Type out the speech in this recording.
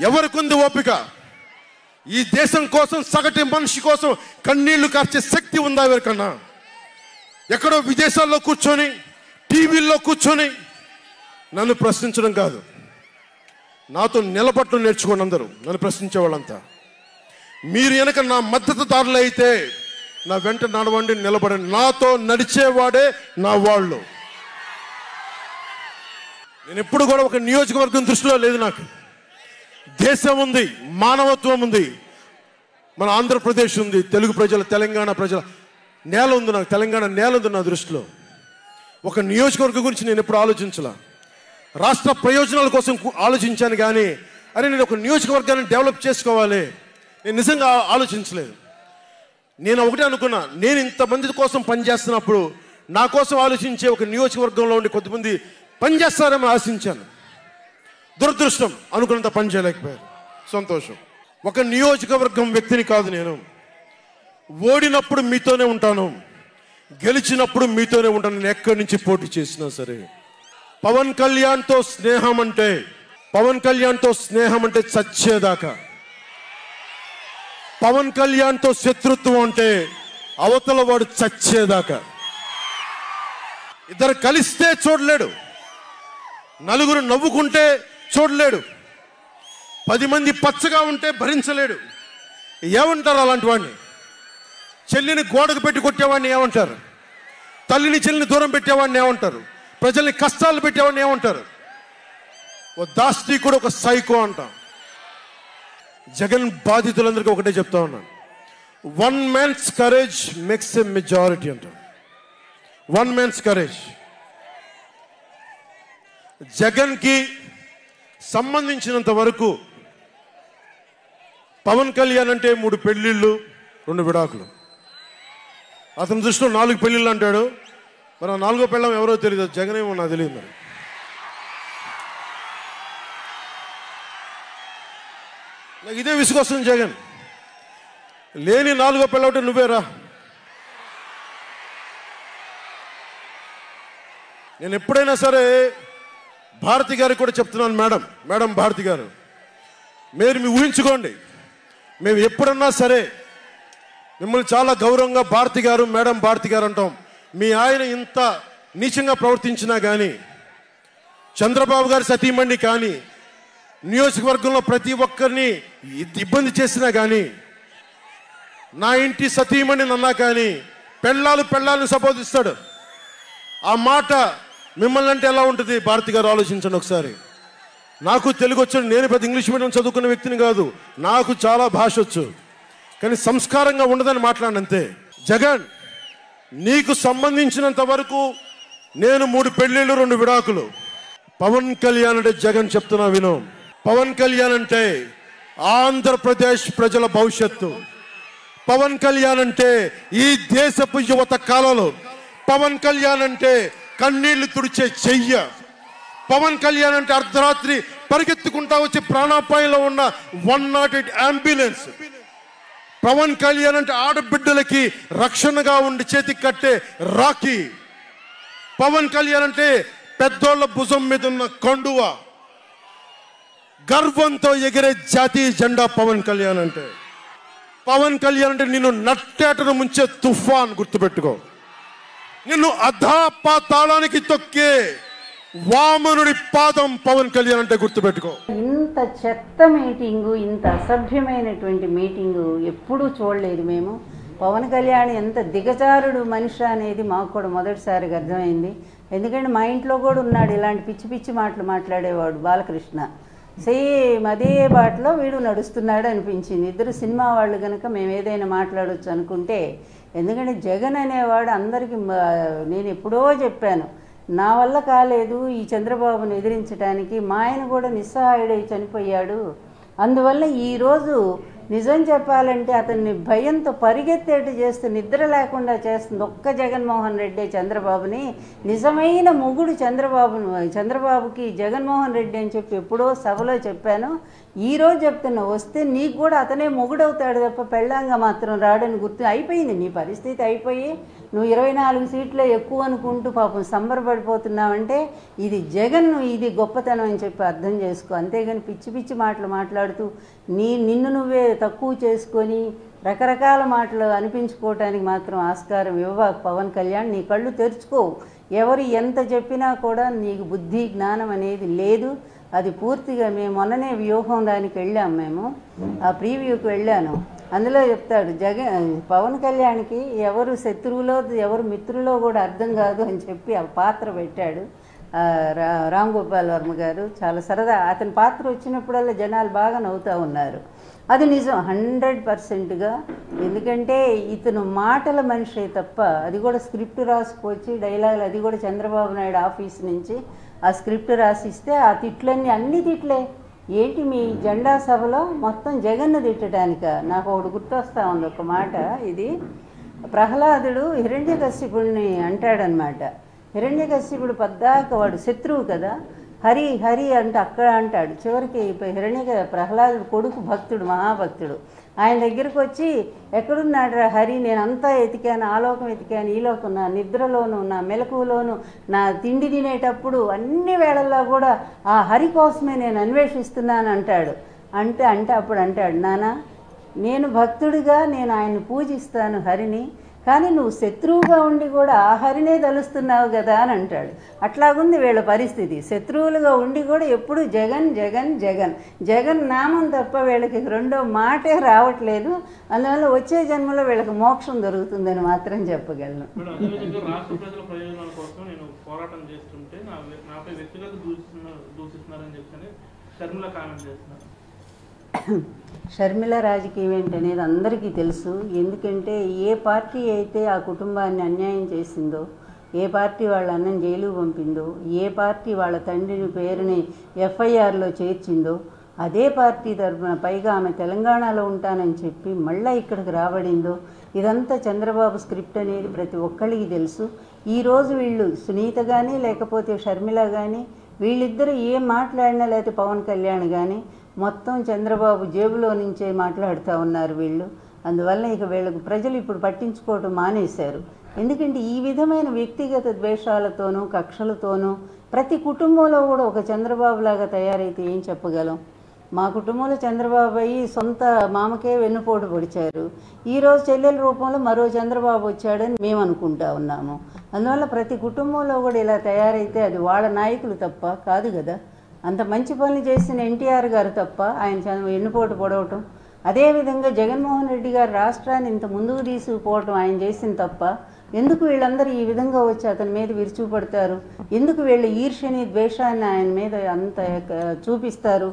ఎవరికి ఓపిక? ఈ దేశం కోసం సగటి మనిషి కోసం కన్నీళ్ళు కార్చే శక్తి ఉందా ఎవరికన్నా? ఎక్కడో విదేశాల్లో కూర్చొని టీవీల్లో కూర్చొని నన్ను ప్రశ్నించడం కాదు. నాతో నిలబట్టం నేర్చుకోండి అందరూ నన్ను ప్రశ్నించే వాళ్ళంతా. మీరు వెనక నా మద్దతుదారులు అయితే నా వెంట నడవండి నిలబడండి. నాతో నడిచేవాడే నా వాళ్ళు. నేను ఎప్పుడు కూడా ఒక నియోజకవర్గం దృష్టిలో లేదు నాకు. దేశం ఉంది మానవత్వం ఉంది మన ఆంధ్రప్రదేశ్ ఉంది తెలుగు ప్రజల తెలంగాణ ప్రజల నేల ఉంది నాకు తెలంగాణ నేల ఉంది నా దృష్టిలో. ఒక నియోజకవర్గం గురించి నేను ఎప్పుడు ఆలోచించలా? రాష్ట్ర ప్రయోజనాల కోసం ఆలోచించాను కానీ అరే నేను ఒక నియోజకవర్గాన్ని డెవలప్ చేసుకోవాలి. నేను నిజంగా ఆలోచించలేదు. నేను ఒకటే అనుకున్నా నేను ఇంతమంది కోసం పనిచేస్తున్నప్పుడు నా కోసం ఆలోచించే ఒక నియోజకవర్గంలో ఉండి కొంతమంది పనిచేస్తారని ఆశించాను. దురదృష్టం. అనుకున్నంత పని చేయలేకపోయారు. సంతోషం. ఒక నియోజకవర్గం వ్యక్తిని కాదు నేను. ఓడినప్పుడు మీతోనే ఉంటాను. గెలిచినప్పుడు మీతోనే ఉంటాను. నేను ఎక్కడి నుంచి పోటీ చేసినా సరే. పవన్ కళ్యాణ్తో స్నేహం అంటే పవన్ కళ్యాణ్తో స్నేహం అంటే చచ్చేదాకా. పవన్ కళ్యాణ్తో శత్రుత్వం అంటే అవతల వాడు చచ్చేదాకా. ఇద్దరు కలిస్తే చూడలేడు. నలుగురు నవ్వుకుంటే చూడలేడు. పది మంది పచ్చగా ఉంటే భరించలేడు. ఏమంటారు అలాంటి వాడిని? చెల్లిని గోడకు పెట్టి కొట్టేవాడిని ఏమంటారు? తల్లిని చెల్లిని దూరం పెట్టేవాడిని ఏమంటారు? ప్రజల్ని కష్టాలు పెట్టేవాడిని ఏమంటారు? ఓ దాస్తికుడు ఒక సైకో అంటాం. జగన్ బాధితులందరికీ ఒకటే చెప్తా ఉన్నాను. One man's courage makes a majority అంటాం. వన్ మ్యాన్స్ కరేజ్ జగన్కి సంబంధించినంత వరకు పవన్ కళ్యాణ్ అంటే మూడు పెళ్ళిళ్ళు రెండు విడాకులు. అతని దృష్టిలో నాలుగు పెళ్ళిళ్ళు అంటాడు. మరి నాలుగో పెళ్ళం ఎవరో తెలియదు జగన్ ఏమో నాకు తెలియదు మరి. నాకు ఇదే విసుగొస్తుంది జగన్. లేని నాలుగో పెళ్ళవుటే నువ్వేరా? నేను ఎప్పుడైనా సరే భారతి గారికి కూడా చెప్తున్నాను మేడం. మేడం భారతి గారు మీరు మీ ఊహించుకోండి. మేము ఎప్పుడన్నా సరే మిమ్మల్ని చాలా గౌరవంగా భారతి గారు మేడం భారతి గారు అంటాం. మీ ఆయన ఇంత నీచంగా ప్రవర్తించినా కానీ చంద్రబాబు గారి సతీమణి కానీ నియోజకవర్గంలో ప్రతి ఒక్కరిని ఇబ్బంది చేసినా కానీ నా ఇంటి సతీమణి నన్నా కానీ పెళ్ళాలు పెళ్ళాలను సంబోధిస్తాడు ఆ మాట మిమ్మల్ని అంటే ఎలా ఉంటుంది? భారతి గారు ఆలోచించండి ఒకసారి. నాకు తెలుగు వచ్చాడు నేను పెద్ద ఇంగ్లీష్ మీడియం చదువుకున్న వ్యక్తిని కాదు. నాకు చాలా భాష వచ్చు. కానీ సంస్కారంగా ఉండదని మాట్లాడినంతే జగన్ నీకు సంబంధించినంత వరకు నేను మూడు పెళ్ళిళ్ళు రెండు విడాకులు. పవన్ కళ్యాణ్ అంటే జగన్ చెప్తున్నా విను. పవన్ కళ్యాణ్ అంటే ఆంధ్రప్రదేశ్ ప్రజల భవిష్యత్తు. పవన్ కళ్యాణ్ అంటే ఈ దేశపు యువత కాలంలో. పవన్ కళ్యాణ్ అంటే కన్నీళ్ళు తుడిచే చెయ్య. పవన్ కళ్యాణ్ అంటే అర్ధరాత్రి పరిగెత్తుకుంటా వచ్చి ప్రాణాపాయంలో ఉన్న one not eight ambulance. Pawan Kalyan అంటే ఆడబిడ్డలకి రక్షణగా ఉండి చేతికి కట్టే రాఖీ. పవన్ కళ్యాణ్ అంటే పెద్దోళ్ళ భుజం మీద ఉన్న కండువ. గర్వంతో ఎగిరే జాతీయ జెండా పవన్ కళ్యాణ్ అంటే. పవన్ కళ్యాణ్ అంటే నిన్ను నట్టేటను ముంచే తుఫాన్ గుర్తుపెట్టుకో. నిన్ను అధాపాతాళానికి తొక్కే వామనుడి పాదం పవన్ కళ్యాణ్ అంటే గుర్తుపెట్టుకో. ఇంత చెత్త మీటింగు ఇంత అసభ్యమైనటువంటి మీటింగు ఎప్పుడూ చూడలేదు మేము. పవన్ కళ్యాణ్ ఎంత దిగజారుడు మనిషి అనేది మాకు కూడా మొదటిసారిగా అర్థమైంది. ఎందుకంటే మా ఇంట్లో కూడా ఉన్నాడు ఇలాంటి పిచ్చి పిచ్చి మాటలు మాట్లాడేవాడు బాలకృష్ణ. సేమ్ అదే బాటలో వీడు నడుస్తున్నాడు అనిపించింది. ఇద్దరు సినిమా వాళ్ళు కనుక మేము ఏదైనా మాట్లాడొచ్చు అనుకుంటే ఎందుకంటే జగన్ అనేవాడు అందరికీ నేను ఎప్పుడో చెప్పాను నా వల్ల కాలేదు ఈ చంద్రబాబును ఎదిరించడానికి మా ఆయన కూడా నిస్సహాయుడై చనిపోయాడు. అందువల్ల ఈరోజు నిజం చెప్పాలంటే అతన్ని భయంతో పరిగెత్తేటి చేస్తూ నిద్ర లేకుండా చేస్తుంది ఒక్క జగన్మోహన్ రెడ్డి చంద్రబాబుని. నిజమైన మొగుడు చంద్రబాబును చంద్రబాబుకి జగన్మోహన్ రెడ్డి అని చెప్పి ఎప్పుడో సభలో చెప్పాను. ఈ రోజు చెప్తున్నా వస్తే నీకు కూడా అతనే మొగుడవుతాడు తప్ప పెళ్ళాంగా మాత్రం రాడని గుర్తు అయిపోయింది. నీ పరిస్థితి అయిపోయి నువ్వు ఇరవై నాలుగు సీట్లే ఎక్కువ అనుకుంటూ పాపం సంబరపడిపోతున్నావంటే ఇది జగన్ ఇది గొప్పతనం అని చెప్పి అర్థం చేసుకో. అంతేగాని పిచ్చి పిచ్చి మాటలు మాట్లాడుతూ నీ నిన్ను నువ్వే తక్కువ చేసుకొని రకరకాల మాటలు అనిపించుకోవటానికి మాత్రం ఆస్కారం ఇవ్వబాకు పవన్ కళ్యాణ్ నీ కళ్ళు తెరుచుకో ఎవరు ఎంత చెప్పినా కూడా నీకు బుద్ధి జ్ఞానం అనేది లేదు. అది పూర్తిగా మేము మొన్ననే వ్యూహం దానికి వెళ్ళాము మేము. ఆ ప్రీవ్యూకి వెళ్ళాను. అందులో చెప్తాడు జగన్ పవన్ కళ్యాణ్కి ఎవరు శత్రువులో ఎవరు మిత్రులో కూడా అర్థం కాదు అని చెప్పి ఆ పాత్ర పెట్టాడు. రా రామ్ గోపాల్ వర్మ గారు చాలా సరదా అతని పాత్ర వచ్చినప్పుడల్లా జనాలు బాగా నవ్వుతూ ఉన్నారు. అది నిజం హండ్రెడ్ పర్సెంట్గా. ఎందుకంటే ఇతను మాటల మనిషే తప్ప అది కూడా స్క్రిప్ట్ రాసుకొచ్చి డైలాగులు అది కూడా చంద్రబాబు నాయుడు ఆఫీస్ నుంచి ఆ స్క్రిప్ట్ రాసిస్తే ఆ తిట్లన్నీ అన్ని తిట్లే. ఏంటి మీ జెండా సభలో మొత్తం జగన్ను తిట్టడానిక నాకు ఒకటి గుర్తొస్తా ఉంది ఒక మాట ఇది. ప్రహ్లాదుడు హిరణ్యకశ్యపుడిని అంటాడనమాట. హిరణ్యకశ్యపుడు పద్దాక వాడు శత్రువు కదా. హరి హరి అంటే అక్కడ అంటాడు. చివరికి హిరణ్య ప్రహ్లాదుడు కొడుకు భక్తుడు మహాభక్తుడు. ఆయన దగ్గరికి వచ్చి ఎక్కడున్నాడు రా హరి? నేను అంతా ఎతికాను ఆలోకం ఎతికాను ఈలోకం నా నిద్రలోను నా మెలకులోను నా తిండి తినేటప్పుడు అన్ని వేళల్లో కూడా ఆ హరి కోసమే నేను అన్వేషిస్తున్నాను అంటాడు. అంటే అంటే అప్పుడు అంటాడు నానా నేను భక్తుడిగా నేను ఆయన్ని పూజిస్తాను హరిని. కానీ నువ్వు శత్రువుగా ఉండి కూడా హరినే తలుస్తున్నావు కదా అని అంటాడు. అట్లాగుంది వీళ్ళ పరిస్థితి. శత్రువులుగా ఉండి కూడా ఎప్పుడు జగన్ జగన్ జగన్. జగన్ నామం తప్ప వీళ్ళకి రెండో మాటే రావట్లేదు. అందువల్ల వచ్చే జన్మలో వీళ్ళకి మోక్షం దొరుకుతుందని మాత్రం చెప్పగలను. చేస్తుంటే దూషిస్తున్నారని చెప్పని కామెంట్ చేస్తున్నారు. షర్మిల రాజకీయం ఏంటనేది అందరికీ తెలుసు. ఎందుకంటే ఏ పార్టీ అయితే ఆ కుటుంబాన్ని అన్యాయం చేసిందో ఏ పార్టీ వాళ్ళ అన్నం జైలు పంపిందో ఏ పార్టీ వాళ్ళ తండ్రిని పేరుని ఎఫ్ఐఆర్లో చేర్చిందో అదే పార్టీ తరఫున పైగా ఆమె తెలంగాణలో ఉంటానని చెప్పి మళ్ళీ ఇక్కడికి రాబడిందో ఇదంతా చంద్రబాబు స్క్రిప్ట్ అనేది ప్రతి ఒక్కరికి తెలుసు. ఈరోజు వీళ్ళు సునీత కానీ లేకపోతే షర్మిల కానీ వీళ్ళిద్దరూ ఏం మాట్లాడినా లేకపోతే పవన్ కళ్యాణ్ కానీ మొత్తం చంద్రబాబు జేబులో నుంచే మాట్లాడుతూ ఉన్నారు వీళ్ళు. అందువల్ల ఇక వీళ్ళకు ప్రజలు ఇప్పుడు పట్టించుకోవటం మానేశారు. ఎందుకంటే ఈ విధమైన వ్యక్తిగత ద్వేషాలతోనూ కక్షలతోనూ ప్రతి కుటుంబంలో కూడా ఒక చంద్రబాబు లాగా తయారైతే ఏం చెప్పగలం? మా కుటుంబంలో చంద్రబాబు అయ్యి సొంత మామకే వెన్నుపోటు పొడిచారు. ఈరోజు చెల్లెల రూపంలో మరో చంద్రబాబు వచ్చాడని మేము అనుకుంటా ఉన్నాము. అందువల్ల ప్రతి కుటుంబంలో కూడా ఇలా తయారైతే అది వాళ్ళ నాయకులు తప్ప కాదు కదా? అంత మంచి పనులు చేసిన ఎన్టీఆర్ గారు తప్ప ఆయన ఎన్నుపోటు పొడవటం. అదేవిధంగా జగన్మోహన్ రెడ్డి గారు రాష్ట్రాన్ని ఇంత ముందుకు తీసుకుపోవటం ఆయన చేసిన తప్ప ఎందుకు వీళ్ళందరూ ఈ విధంగా వచ్చి అతని మీద విరుచుపడతారు ఎందుకు వీళ్ళ ఈర్ష్యని ద్వేషాన్ని ఆయన మీద అంత చూపిస్తారు?